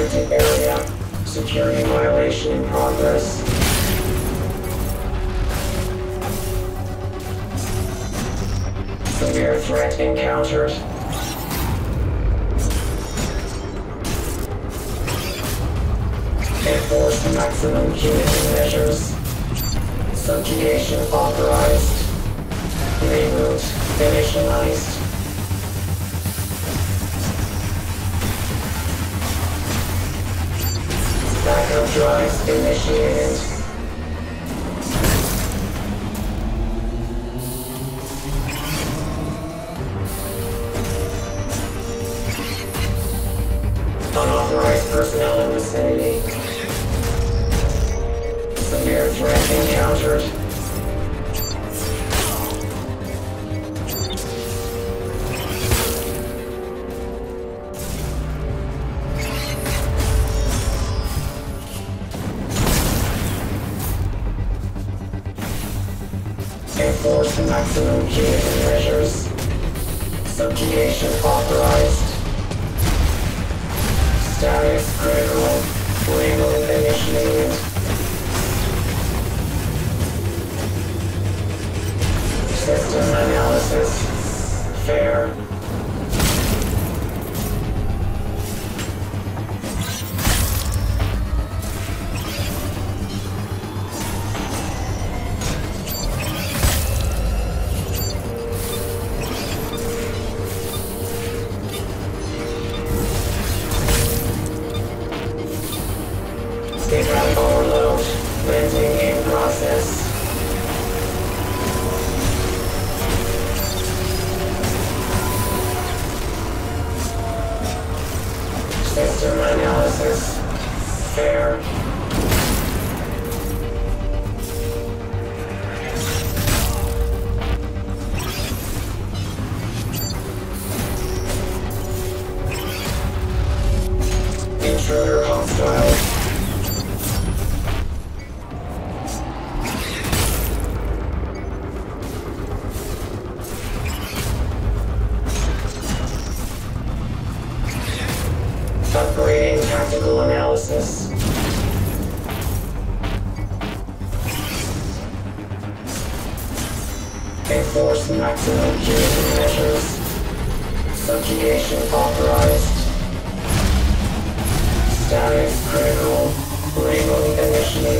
restricted area. Security violation in progress. Severe threat encountered. Enforce maximum security measures. Subjugation authorized. Reroute initialized. Drives initiated. Unauthorized personnel in vicinity. Severe threat Enforce maximum Unity measures. Subjugation authorized. Status critical. Label initiated. System analysis. Fair. Analysis. Fair. Tactical analysis. Enforce maximum Unity measures. Subjugation authorized. Status critical. Label initiated.